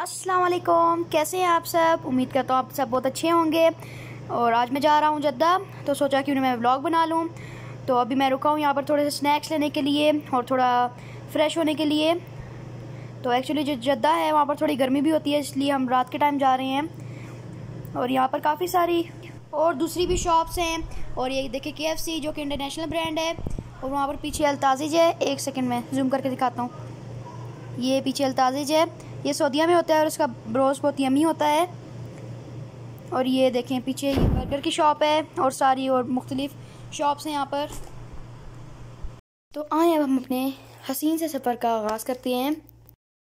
अस्सलाम वालेकुम कैसे हैं आप सब? उम्मीद करता हूँ आप सब बहुत अच्छे होंगे। और आज मैं जा रहा हूँ जद्दा तो सोचा कि उन्हें मैं व्लॉग बना लूँ। तो अभी मैं रुका हूँ यहाँ पर थोड़े से स्नैक्स लेने के लिए और थोड़ा फ्रेश होने के लिए। तो एक्चुअली जो जद्दा है, वहाँ पर थोड़ी गर्मी भी होती है, इसलिए हम रात के टाइम जा रहे हैं। और यहाँ पर काफ़ी सारी और दूसरी भी शॉप्स हैं। और ये देखिए के जो कि इंटरनेशनल ब्रांड है, और वहाँ पर पीछे अलताजिज है। एक सेकेंड में जूम करके दिखाता हूँ। ये पीछे अलताजिज है। ये सऊदिया में होता है और उसका ब्रोस बहुत यमी होता है। और ये देखें, पीछे ये बर्गर की शॉप है और सारी और मुख्तलिफ़ शॉप्स हैं यहाँ पर। तो आए अब हम अपने हसीन से सफ़र का आगाज़ करते हैं।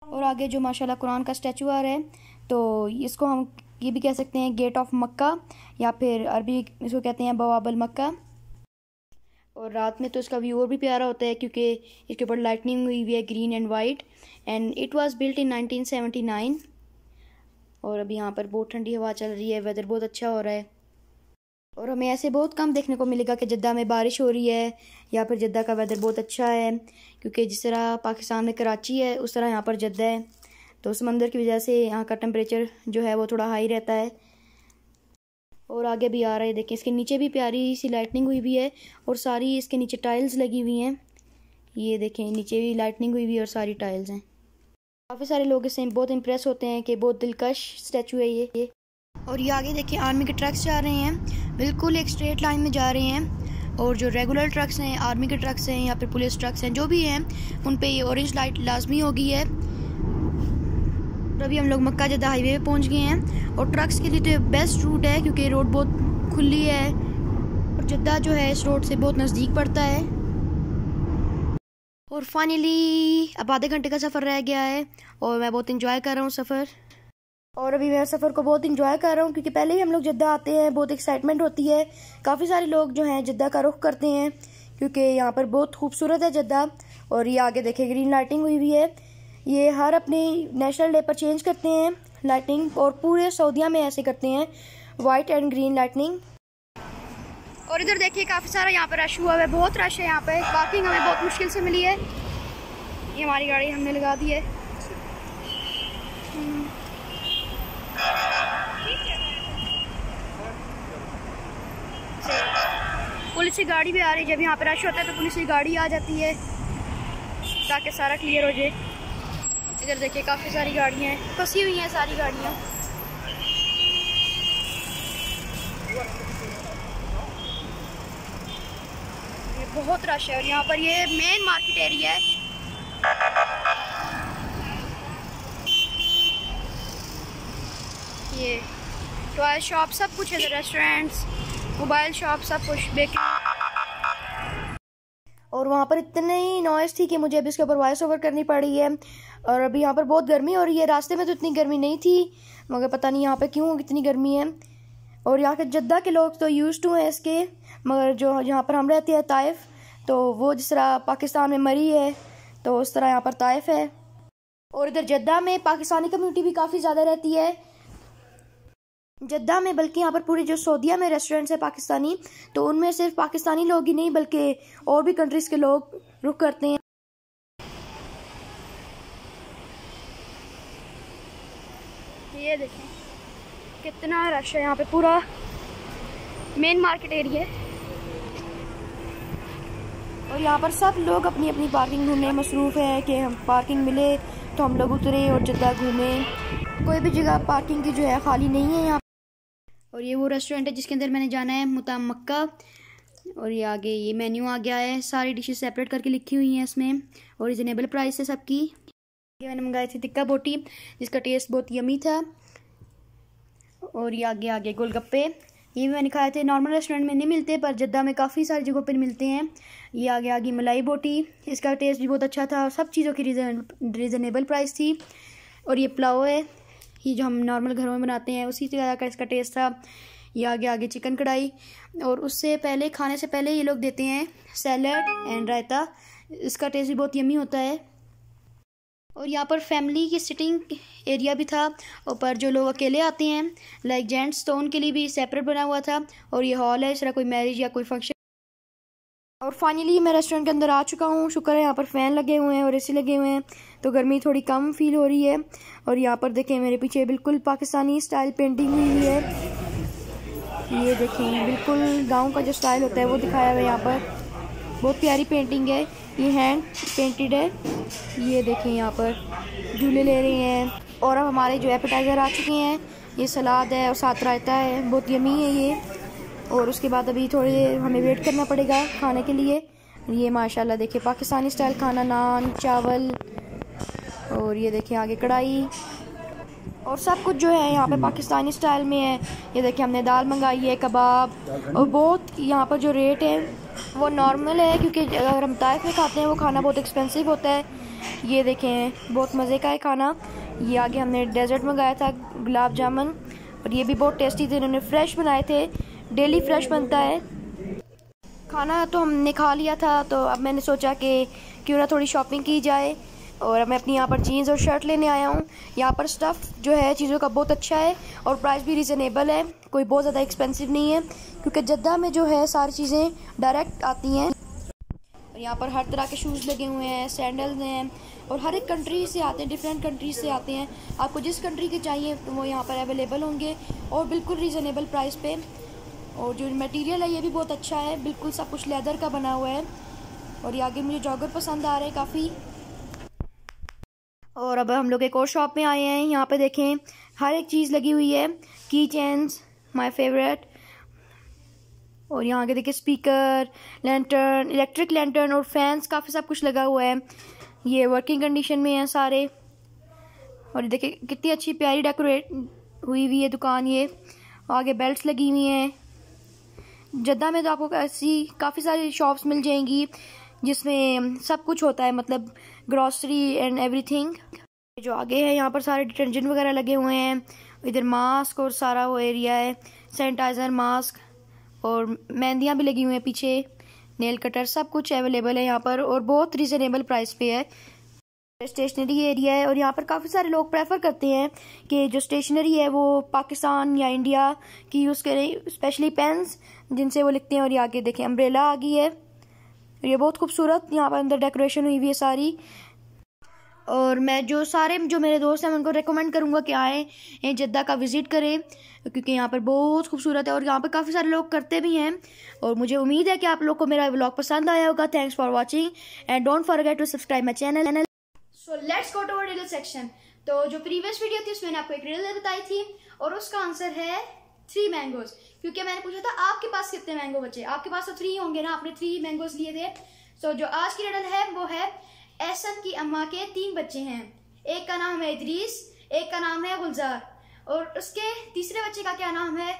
और आगे जो माशाल्लाह कुरान का स्टैचू आ रहा है तो इसको हम ये भी कह सकते हैं गेट ऑफ़ मक्का या फिर अरबी इसको कहते हैं बवाबल मक्का। और रात में तो इसका व्यू और भी प्यारा होता है क्योंकि इसके ऊपर लाइटनिंग हुई हुई है green and white and it was built in 1979 और अभी यहाँ पर बहुत ठंडी हवा चल रही है वेदर बहुत अच्छा हो रहा है। और हमें ऐसे बहुत कम देखने को मिलेगा कि जद्दा में बारिश हो रही है या फिर जद्दा का वेदर बहुत अच्छा है, क्योंकि जिस तरह पाकिस्तान में कराची है, उस तरह यहाँ पर जद्दा है। तो समंदर की वजह से यहाँ का टेम्परेचर जो है वो थोड़ा हाई रहता है। और आगे भी आ रहा है। देखें इसके नीचे भी प्यारी सी लाइटनिंग हुई भी है और सारी इसके नीचे टाइल्स लगी हुई हैं। ये देखें, नीचे भी लाइटनिंग हुई हुई है और सारी टाइल्स हैं। काफ़ी सारे लोग इससे बहुत इंप्रेस होते हैं कि बहुत दिलकश स्टैचू है ये। ये और ये आगे देखिए आर्मी के ट्रक्स जा रहे हैं। बिल्कुल एक स्ट्रेट लाइन में जा रहे हैं। और जो रेगुलर ट्रक्स हैं आर्मी के ट्रक्स हैं, या फिर पुलिस ट्रक्स हैं, जो भी हैं उन पे ये ऑरेंज लाइट लाजमी होगी है। और अभी हम लोग मक्का जदा हाईवे पे पहुँच गए हैं और ट्रक्स के लिए तो बेस्ट रूट है क्योंकि रोड बहुत खुली है और जद्दा जो है इस रोड से बहुत नज़दीक पड़ता है। और फाइनली अब आधे घंटे का सफ़र रह गया है और मैं बहुत इंजॉय कर रहा हूँ सफ़र। और अभी मैं सफ़र को बहुत इंजॉय कर रहा हूँ क्योंकि पहले ही हम लोग जद्दा आते हैं, बहुत एक्साइटमेंट होती है। काफ़ी सारे लोग जो हैं जद्दा का रुख करते हैं क्योंकि यहाँ पर बहुत खूबसूरत है जद्दा और ये आगे देखे ग्रीन लाइटिंग हुई हुई है। ये हर अपनी नेशनल डे पर चेंज करते हैं लाइटनिंग और पूरे सऊदिया में ऐसे करते हैं वाइट एंड ग्रीन लाइटनिंग और इधर देखिए, काफ़ी सारा यहाँ पर रश हुआ है, बहुत रश है यहाँ पे। पार्किंग हमें बहुत मुश्किल से मिली है। ये हमारी गाड़ी हमने लगा दी है। पुलिस की गाड़ी भी आ रही है। जब यहाँ पे रश होता है तो पुलिस की गाड़ी आ जाती है, ताकि सारा क्लियर हो जाए। इधर देखिए काफ़ी सारी गाड़ियाँ हैं। फंसी हुई हैं सारी गाड़ियाँ। बहुत रश है और यहाँ पर ये मेन मार्केट एरिया है। ये टॉय शॉप सब कुछ है रेस्टोरेंट्स मोबाइल शॉप सब कुछ। बेकरी और वहाँ पर इतनी नॉइस थी कि मुझे अभी इसके ऊपर वॉइस ओवर करनी पड़ी है। और अभी यहाँ पर बहुत गर्मी और ये रास्ते में तो इतनी गर्मी नहीं थी, मगर पता नहीं यहाँ पर क्यों इतनी गर्मी है। और यहाँ के जद्दा के लोग तो यूज़ टू हैं इसके, मगर जो यहाँ पर हम रहते हैं ताइफ तो वो जिस तरह पाकिस्तान में मरी है तो उस तरह यहाँ पर ताइफ है। और इधर जद्दा में पाकिस्तानी कम्यूनिटी भी काफ़ी ज़्यादा रहती है। जद्दा में बल्कि यहाँ पर पूरी जो सऊदिया में रेस्टोरेंट्स है पाकिस्तानी तो उनमें सिर्फ़ पाकिस्तानी लोग ही नहीं बल्कि और भी कंट्रीज़ के लोग रुक करते हैं। ये देखें कितना रश है यहाँ पे पूरा मेन मार्केट एरिया है। और यहाँ पर सब लोग अपनी अपनी पार्किंग ढूँढने मसरूफ़ है कि हम पार्किंग मिले तो हम लोग उतरे और जद्दा घूमें। कोई भी जगह पार्किंग की जो है खाली नहीं है यहाँ और ये वो रेस्टोरेंट है जिसके अंदर मैंने जाना है मुताम मक्का और ये आगे ये मेन्यू आ गया है। सारी डिशेस सेपरेट करके लिखी हुई हैं इसमें। और रिजनेबल प्राइस है सबकी। ये मैंने मंगाई थी टिक्का बोटी, जिसका टेस्ट बहुत यमी था। और ये आगे आगे गोलगप्पे। ये भी मैंने खाए थे। नॉर्मल रेस्टोरेंट में नहीं मिलते, पर जद्दा में काफ़ी सारी जगहों पर मिलते हैं। ये आगे आगे मलाई बोटी। इसका टेस्ट भी बहुत अच्छा था सब चीज़ों की रीज़नेबल प्राइस थी। और ये पुलाव है। ये जो हम नॉर्मल घरों में बनाते हैं, उसी तरह का इसका टेस्ट था। ये आगे आगे चिकन कढ़ाई। और उससे पहले, खाने से पहले ये लोग देते हैं सैलड एंड रायता। इसका टेस्ट भी बहुत यमी होता है। और यहाँ पर फैमिली की सिटिंग एरिया भी था। और पर जो लोग अकेले आते हैं लाइक जेंट्स तो उनके लिए भी सेपरेट बना हुआ था। और ये हॉल है, इस तरह कोई मैरिज या कोई फ़ंक्शन और फाइनली मैं रेस्टोरेंट के अंदर आ चुका हूँ। शुक्र है यहाँ पर फ़ैन लगे हुए हैं और एसी लगे हुए हैं। तो गर्मी थोड़ी कम फील हो रही है। और यहाँ पर देखें, मेरे पीछे बिल्कुल पाकिस्तानी स्टाइल पेंटिंग हुई हुई है। ये देखें, बिल्कुल गाँव का जो स्टाइल होता है, वो दिखाया हुआ है यहाँ पर। बहुत प्यारी पेंटिंग है। ये हैंड पेंटेड है। ये देखें यहाँ पर झूले ले रहे हैं। और अब हमारे जो एपेटाइज़र आ चुके हैं, ये सलाद है और साथ रायता है। बहुत यमी है ये। और उसके बाद अभी थोड़ी देर हमें वेट करना पड़ेगा खाने के लिए। ये माशाल्लाह देखिए पाकिस्तानी स्टाइल खाना नान चावल और ये देखिए आगे कढ़ाई। और सब कुछ जो है यहाँ पे पाकिस्तानी स्टाइल में है। ये देखिए हमने दाल मंगाई है कबाब। और बहुत यहाँ पर जो रेट है वो नॉर्मल है क्योंकि अगर हम ताइफ में खाते हैं वो खाना बहुत एक्सपेंसिव होता है। ये देखें बहुत मज़े का है खाना। ये आगे हमने डेजर्ट मंगाया था गुलाब जामुन। और ये भी बहुत टेस्टी थे इन्होंने फ्रेश बनाए थे। डेली फ्रेश बनता है। खाना तो हमने खा लिया था तो अब मैंने सोचा कि क्यों ना थोड़ी शॉपिंग की जाए। और मैं अपनी यहाँ पर जीन्स और शर्ट लेने आया हूँ। यहाँ पर स्टफ़ जो है, चीज़ों का बहुत अच्छा है और प्राइस भी रिजनेबल है। कोई बहुत ज़्यादा एक्सपेंसिव नहीं है, क्योंकि जद्दा में जो है सारी चीज़ें डायरेक्ट आती हैं। और यहाँ पर हर तरह के शूज़ लगे हुए हैं सैंडल्स हैं और हर एक कंट्री से आते हैं डिफरेंट कंट्रीज़ से आते हैं। आपको जिस कंट्री के चाहिए तो वो यहाँ पर अवेलेबल होंगे और बिल्कुल रीज़नेबल प्राइस पे। और जो मटेरियल है, ये भी बहुत अच्छा है। बिल्कुल सब कुछ लेदर का बना हुआ है। और ये आगे मुझे जॉगर पसंद आ रहे हैं काफ़ी। और अब हम लोग एक और शॉप में आए हैं। यहाँ पे देखें, हर एक चीज़ लगी हुई है। की चेन्स माई फेवरेट और यहाँ आगे देखिए स्पीकर लैंटर्न इलेक्ट्रिक लैंटर्न और फैंस काफ़ी सब कुछ लगा हुआ है। ये वर्किंग कंडीशन में है सारे। और देखिए कितनी अच्छी प्यारी डेकोरेट हुई हुई है दुकान ये। आगे बेल्ट्स लगी हुई हैं। जद्दा में तो आपको ऐसी काफ़ी सारी शॉप्स मिल जाएँगी, जिसमें सब कुछ होता है मतलब ग्रॉसरी एंड एवरीथिंग जो आगे है, यहाँ पर सारे डिटर्जेंट वगैरह लगे हुए हैं। इधर मास्क और सारा वो एरिया है सैनिटाइज़र मास्क और मेहंदियाँ भी लगी हुई हैं पीछे। नेल कटर सब कुछ अवेलेबल है यहाँ पर और बहुत रिजनेबल प्राइस पे है। स्टेशनरी एरिया है और यहाँ पर काफ़ी सारे लोग प्रेफर करते हैं कि जो स्टेशनरी है वो पाकिस्तान या इंडिया की यूज़ करें स्पेशली पेन्स जिनसे वो लिखते हैं और ये आगे देखें। अम्ब्रेला आ गई है। ये बहुत खूबसूरत, यहाँ पर अंदर डेकोरेशन हुई हुई है सारी। और मैं जो सारे जो मेरे दोस्त हैं उनको रिकमेंड करूँगा कि आए जद्दा का विज़िट करें, क्योंकि यहाँ पर बहुत खूबसूरत है और यहाँ पर काफ़ी सारे लोग करते भी हैं। और मुझे उम्मीद है कि आप लोग को मेरा ब्लॉग पसंद आया होगा। Thanks for watching and don't forget to subscribe my channel so let's go to riddle section तो जो प्रीवियस वीडियो थी, उसमें आपको एक रिडल बताई थी और उसका आंसर है थ्री मैंगोज क्योंकि मैंने पूछा था आपके पास कितने मैंगो बचे? आपके पास तो थ्री होंगे ना आपने थ्री मैंगोज लिए थे। सो so, जो आज की रिडल है वो है एहसन की अम्मा के तीन बच्चे हैं। एक का नाम है इदरीस एक का नाम है गुलजार। और उसके तीसरे बच्चे का क्या नाम है?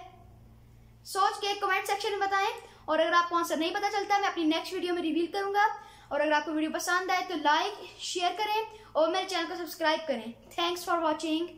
सोच के कमेंट सेक्शन में बताएँ। और अगर आपको आंसर नहीं पता चलता मैं अपनी नेक्स्ट वीडियो में रिवील करूँगा। और अगर आपको वीडियो पसंद आए तो लाइक शेयर करें। और मेरे चैनल को सब्सक्राइब करें। Thanks for watching